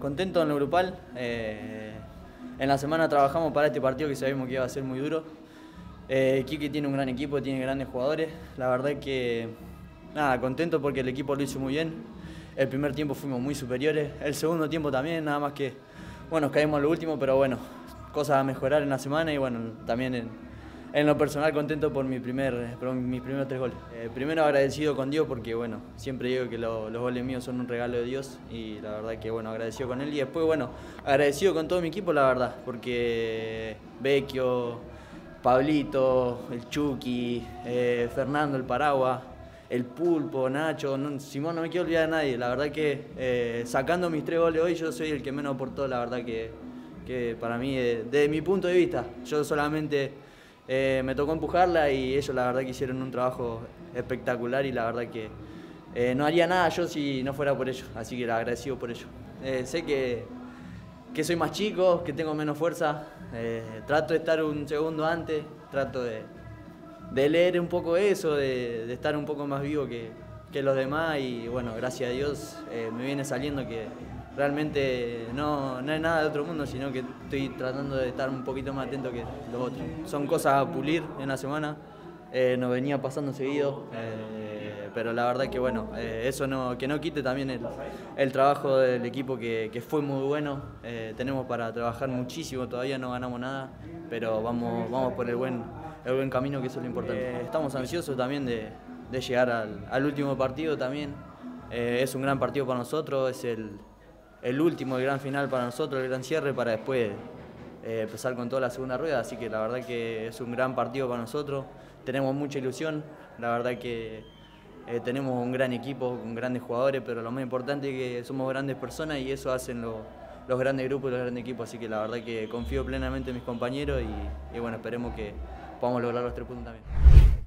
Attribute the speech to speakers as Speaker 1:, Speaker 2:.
Speaker 1: Contento en lo grupal. eh, en la semana trabajamos para este partido que sabíamos que iba a ser muy duro. Eh, Quique tiene un gran equipo, tiene grandes jugadores. La verdad que, nada, contento porque el equipo lo hizo muy bien. El primer tiempo fuimos muy superiores. El segundo tiempo también, nada más que, bueno, caímos lo último, pero bueno, cosas a mejorar en la semana y bueno, también en, en lo personal contento por, mi primer, por mis primeros tres goles. Eh, primero agradecido con Dios porque bueno, siempre digo que lo- los goles míos son un regalo de Dios y la verdad que bueno, agradecido con él y después bueno, agradecido con todo mi equipo la verdad, porque Vecchio, Pablito, el Chucky, eh, Fernando el Paragua, el Pulpo, Nacho, Simón, no me quiero olvidar de nadie, la verdad que eh, sacando mis tres goles hoy yo soy el que menos aportó, la verdad que, que para mí, eh, desde mi punto de vista, yo solamente eh, me tocó empujarla y ellos la verdad que hicieron un trabajo espectacular y la verdad que eh, no haría nada yo si no fuera por ellos, así que le agradecido por ello. Eh, sé que, que soy más chico, que tengo menos fuerza, trato de estar un segundo antes, trato de, de leer un poco eso, de, de estar un poco más vivo que, que los demás y bueno, gracias a Dios me viene saliendo que realmente no, no es nada de otro mundo, sino que estoy tratando de estar un poquito más atento que los otros. Son cosas a pulir en la semana, eh, nos venía pasando seguido, eh, pero la verdad que bueno, eh, eso no, que no quite también el, el trabajo del equipo que, que fue muy bueno, tenemos para trabajar muchísimo, todavía no ganamos nada, pero vamos, vamos por el buen, el buen camino que eso es lo importante. Estamos ansiosos también de, de llegar al, al último partido también, es un gran partido para nosotros, es el, el último, el gran final para nosotros, el gran cierre para después eh, empezar con toda la segunda rueda, así que la verdad que es un gran partido para nosotros, tenemos mucha ilusión, la verdad que eh, tenemos un gran equipo con grandes jugadores, pero lo más importante es que somos grandes personas y eso hacen lo- los grandes grupos y los grandes equipos, así que la verdad que confío plenamente en mis compañeros y, y bueno, esperemos que podamos lograr los tres puntos también.